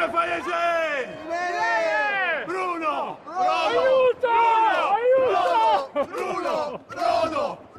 Prima Paese! Bruno! Bruno! Aiuto! Bruno! Aiuto! Bruno! Bruno! Bruno!